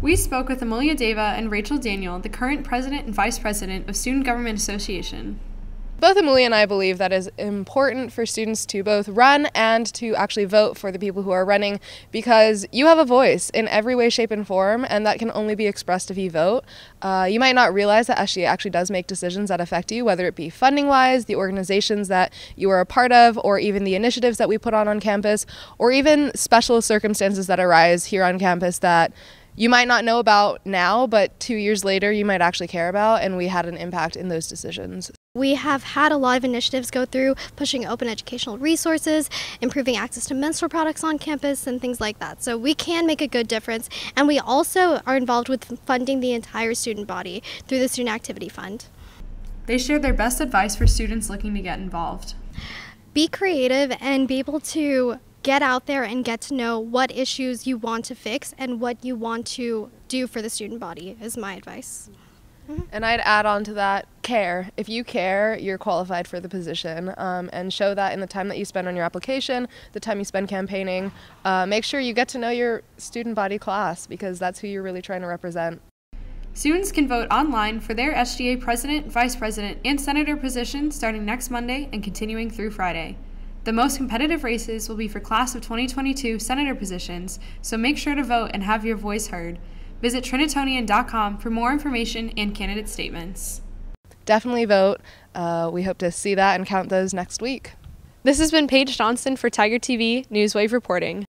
We spoke with Amulya Deva and Rachel Daniel, the current president and vice president of Student Government Association. Both Amulya and I believe that is important for students to both run and to actually vote for the people who are running because you have a voice in every way, shape, and form, and that can only be expressed if you vote. Uh, you might not realize that SGA actually does make decisions that affect you, whether it be funding wise, the organizations that you are a part of, or even the initiatives that we put on on campus, or even special circumstances that arise here on campus that you might not know about now, but two years later you might actually care about, and we had an impact in those decisions. We have had a lot of initiatives go through pushing open educational resources, improving access to menstrual products on campus, and things like that. So we can make a good difference. And we also are involved with funding the entire student body through the Student Activity Fund. They shared their best advice for students looking to get involved. Be creative and be able to get out there and get to know what issues you want to fix and what you want to do for the student body, is my advice. Mm-hmm. And I'd add on to that care. If you care, you're qualified for the position. Um, and show that in the time that you spend on your application, the time you spend campaigning. Uh, make sure you get to know your student body class because that's who you're really trying to represent. Students can vote online for their SGA president, vice president, and senator positions starting next Monday and continuing through Friday. The most competitive races will be for class of 2022 senator positions, so make sure to vote and have your voice heard. Visit Trinitonian.com for more information and candidate statements. Definitely vote. Uh, we hope to see that and count those next week. This has been Paige Johnson for Tiger TV Newswave Reporting.